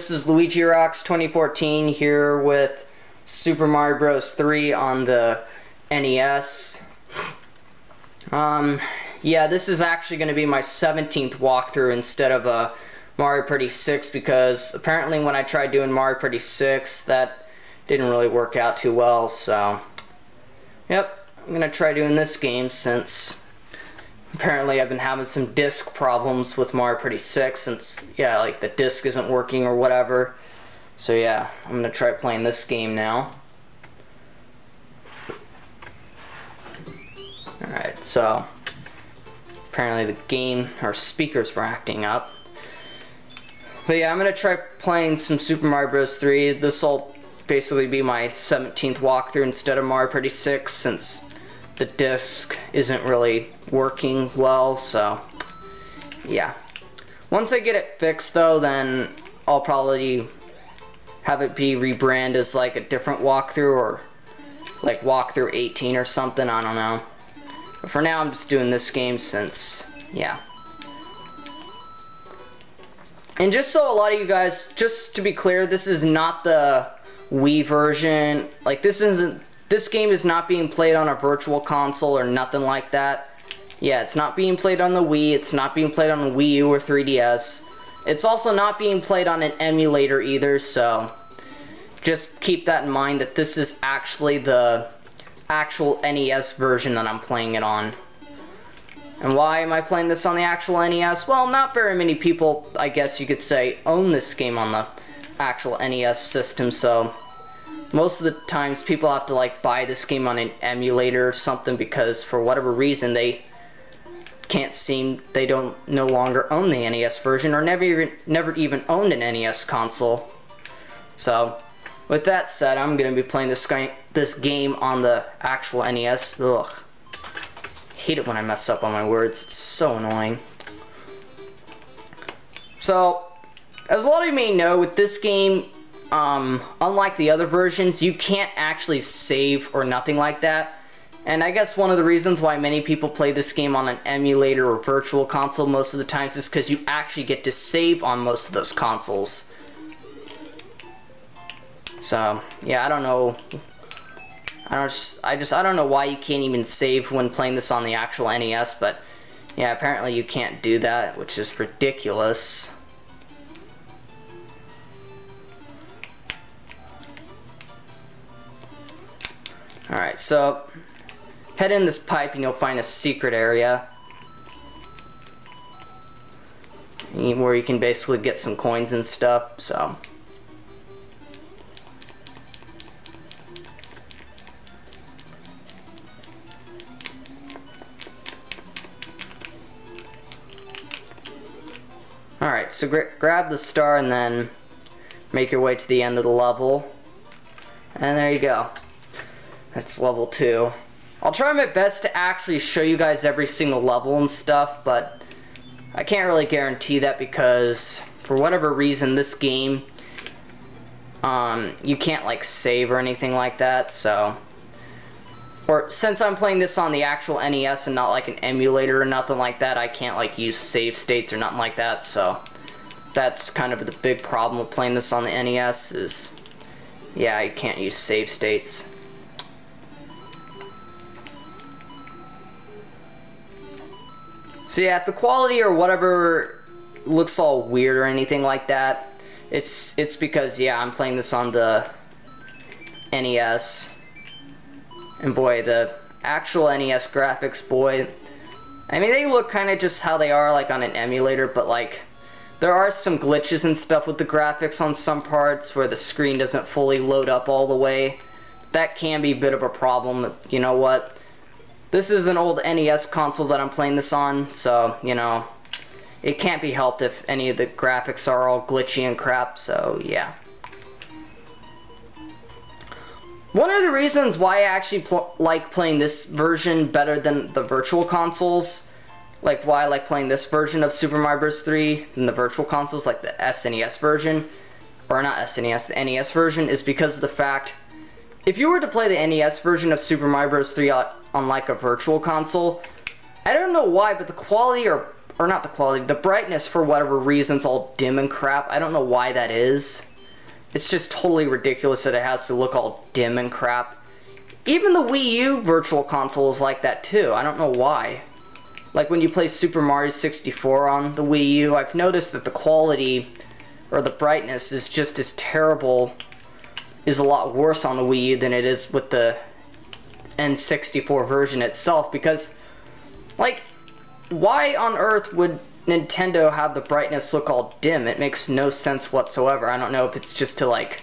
This is Luigi Rocks 2014 here with Super Mario Bros. 3 on the NES. Um, yeah, this is actually going to be my 17th walkthrough instead of a Mario Party 6 because apparently when I tried doing Mario Party 6 that didn't really work out too well, so yep, I'm going to try doing this game since apparently I've been having some disk problems with Mario Party 6 since, yeah, like the disk isn't working or whatever. So yeah, I'm gonna try playing this game now. Alright, so apparently the game, our speakers were acting up. But yeah, I'm gonna try playing some Super Mario Bros. 3. This will basically be my 17th walkthrough instead of Mario Party 6 since the disc isn't really working well, so yeah. Once I get it fixed though, then I'll probably have it be rebranded as like a different walkthrough or like walkthrough 18 or something, I don't know. But for now I'm just doing this game since, yeah. And just so a lot of you guys, just to be clear, this is not the Wii version. Like this isn't this game is not being played on a virtual console or nothing like that. Yeah, it's not being played on the Wii, it's not being played on the Wii U or 3DS. It's also not being played on an emulator either, so just keep that in mind that this is actually the actual NES version that I'm playing it on. And why am I playing this on the actual NES? Well, not very many people, I guess you could say, own this game on the actual NES system, so most of the times people have to like buy this game on an emulator or something because for whatever reason they can't seem they don't no longer own the NES version or never even never even owned an NES console. So with that said, I'm gonna be playing this guy this game on the actual NES. Ugh. Hate it when I mess up on my words. It's so annoying. So, as a lot of you may know, with this game, um, unlike the other versions, you can't actually save or nothing like that. And I guess one of the reasons why many people play this game on an emulator or virtual console most of the times is because you actually get to save on most of those consoles. So, yeah, I don't know. I don't just, I just, I don't know why you can't even save when playing this on the actual NES, but yeah, apparently you can't do that, which is ridiculous. Alright, so head in this pipe and you'll find a secret area where you can basically get some coins and stuff, so Alright, so gra grab the star and then make your way to the end of the level. And there you go. That's level 2. I'll try my best to actually show you guys every single level and stuff, but I can't really guarantee that because for whatever reason this game um, you can't like save or anything like that, so or since I'm playing this on the actual NES and not like an emulator or nothing like that, I can't like use save states or nothing like that, so that's kind of the big problem with playing this on the NES is yeah, you can't use save states. So yeah, if the quality or whatever looks all weird or anything like that, it's it's because yeah, I'm playing this on the NES. And boy, the actual NES graphics, boy, I mean they look kind of just how they are like on an emulator, but like there are some glitches and stuff with the graphics on some parts where the screen doesn't fully load up all the way. That can be a bit of a problem. You know what? This is an old NES console that I'm playing this on, so, you know, it can't be helped if any of the graphics are all glitchy and crap, so, yeah. One of the reasons why I actually pl like playing this version better than the virtual consoles, like why I like playing this version of Super Mario Bros. 3 than the virtual consoles, like the SNES version, or not SNES, the NES version, is because of the fact, if you were to play the NES version of Super Mario Bros. 3 on like a virtual console. I don't know why, but the quality or or not the quality, the brightness for whatever reason's all dim and crap. I don't know why that is. It's just totally ridiculous that it has to look all dim and crap. Even the Wii U Virtual Console is like that too. I don't know why. Like when you play Super Mario 64 on the Wii U, I've noticed that the quality or the brightness is just as terrible, is a lot worse on the Wii U than it is with the N64 version itself because, like, why on earth would Nintendo have the brightness look all dim? It makes no sense whatsoever. I don't know if it's just to like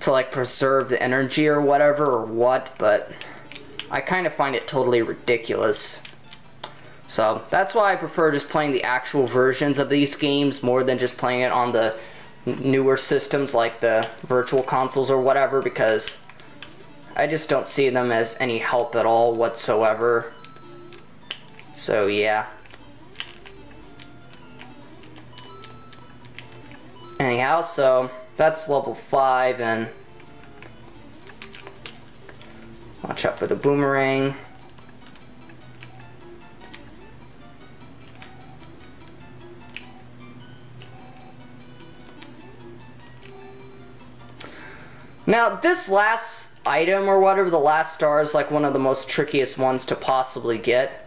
to like preserve the energy or whatever or what, but I kind of find it totally ridiculous. So that's why I prefer just playing the actual versions of these games more than just playing it on the newer systems like the virtual consoles or whatever because I just don't see them as any help at all whatsoever. So yeah. Anyhow, so that's level 5 and watch out for the boomerang. Now, this last item or whatever, the last star is like one of the most trickiest ones to possibly get.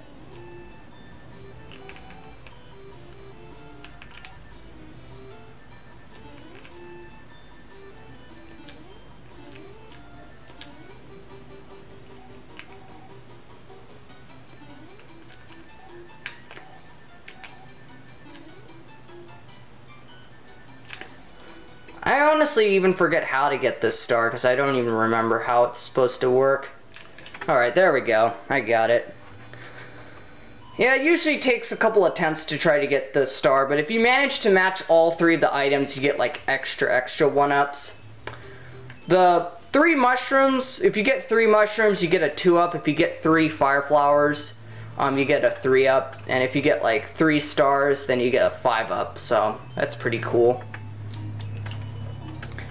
Honestly even forget how to get this star because I don't even remember how it's supposed to work. Alright, there we go. I got it. Yeah, it usually takes a couple attempts to try to get the star, but if you manage to match all three of the items, you get like extra, extra one-ups. The three mushrooms, if you get three mushrooms, you get a two-up. If you get three fire flowers, um, you get a three-up. And if you get like three stars, then you get a five-up. So that's pretty cool.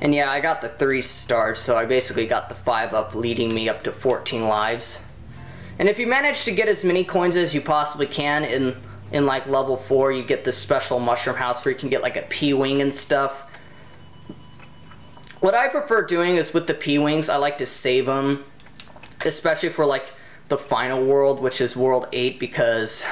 And yeah, I got the three stars, so I basically got the five up, leading me up to 14 lives. And if you manage to get as many coins as you possibly can in, in like level 4, you get this special mushroom house where you can get like a P-Wing and stuff. What I prefer doing is with the P-Wings, I like to save them, especially for like the final world, which is World 8, because,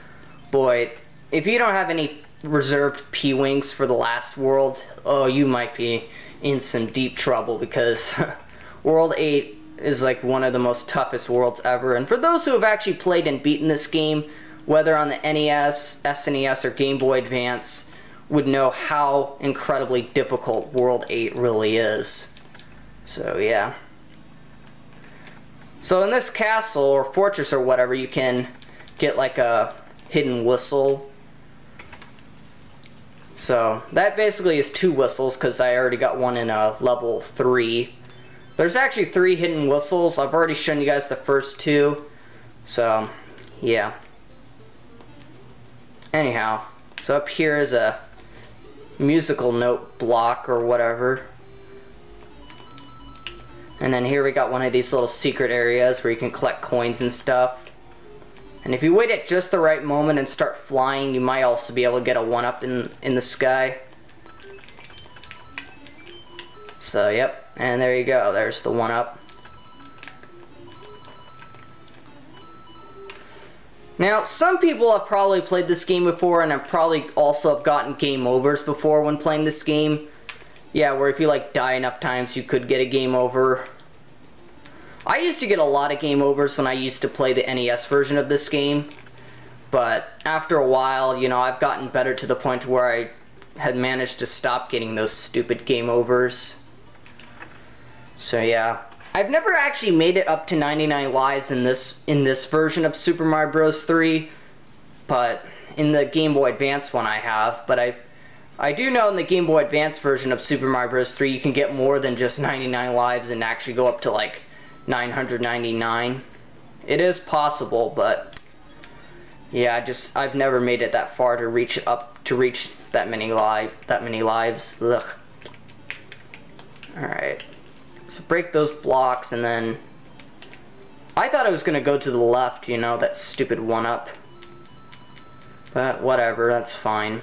boy, if you don't have any reserved P-Wings for the last world, oh, you might be in some deep trouble because World 8 is like one of the most toughest worlds ever. And for those who have actually played and beaten this game, whether on the NES, SNES, or Game Boy Advance, would know how incredibly difficult World 8 really is. So yeah. So in this castle or fortress or whatever, you can get like a hidden whistle so that basically is two whistles because I already got one in a level 3. There's actually three hidden whistles. I've already shown you guys the first two. So, yeah. Anyhow, so up here is a musical note block or whatever. And then here we got one of these little secret areas where you can collect coins and stuff. And if you wait at just the right moment and start flying, you might also be able to get a one-up in, in the sky. So, yep. And there you go. There's the one-up. Now, some people have probably played this game before and have probably also have gotten game overs before when playing this game. Yeah, where if you like die enough times, you could get a game over. I used to get a lot of game overs when I used to play the NES version of this game. But after a while, you know, I've gotten better to the point where I had managed to stop getting those stupid game overs. So yeah. I've never actually made it up to 99 lives in this in this version of Super Mario Bros. 3, but in the Game Boy Advance one I have, but I I do know in the Game Boy Advance version of Super Mario Bros. 3 you can get more than just 99 lives and actually go up to like 999. It is possible, but yeah, I just I've never made it that far to reach up to reach that many live that many lives. Ugh. All right. So break those blocks and then I thought I was gonna go to the left, you know, that stupid one up. But whatever, that's fine.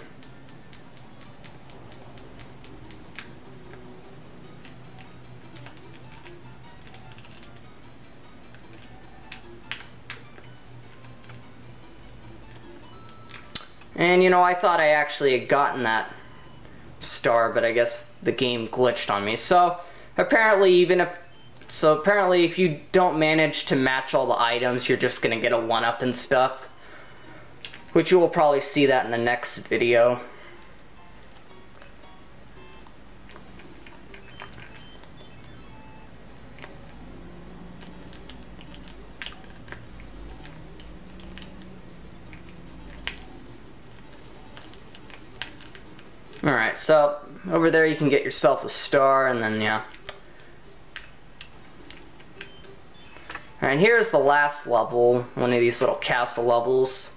And you know, I thought I actually had gotten that star, but I guess the game glitched on me. So apparently even if so apparently if you don't manage to match all the items, you're just gonna get a one-up and stuff. Which you will probably see that in the next video. Alright, so over there you can get yourself a star and then yeah. Alright, here's the last level, one of these little castle levels.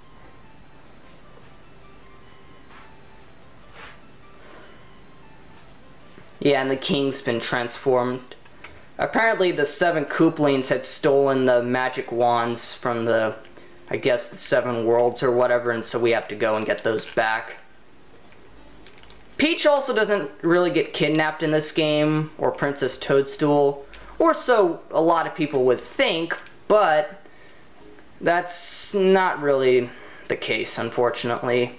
Yeah, and the king's been transformed. Apparently the seven Koopalings had stolen the magic wands from the, I guess, the seven worlds or whatever, and so we have to go and get those back. Peach also doesn't really get kidnapped in this game, or Princess Toadstool, or so a lot of people would think, but that's not really the case, unfortunately.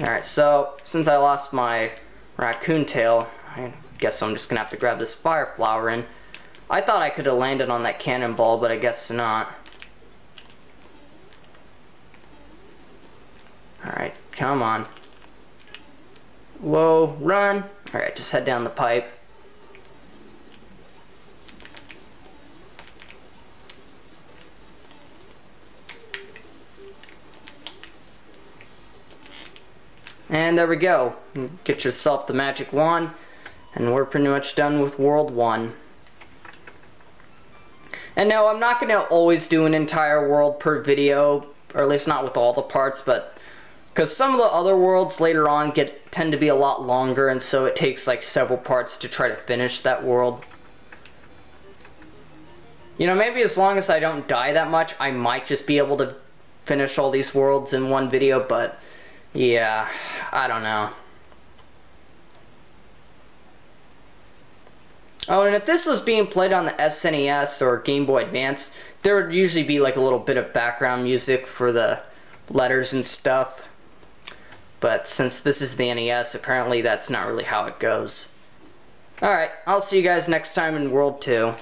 Alright, so since I lost my raccoon tail, I guess I'm just gonna have to grab this fire flower in. I thought I could have landed on that cannonball, but I guess not. Alright, come on. Whoa, run. Alright, just head down the pipe. And there we go. Get yourself the magic wand. And we're pretty much done with World 1. And no, I'm not going to always do an entire world per video, or at least not with all the parts, but because some of the other worlds later on get tend to be a lot longer, and so it takes like several parts to try to finish that world. You know, maybe as long as I don't die that much, I might just be able to finish all these worlds in one video, but yeah, I don't know. Oh, and if this was being played on the SNES or Game Boy Advance, there would usually be like a little bit of background music for the letters and stuff. But since this is the NES, apparently that's not really how it goes. Alright, I'll see you guys next time in World 2.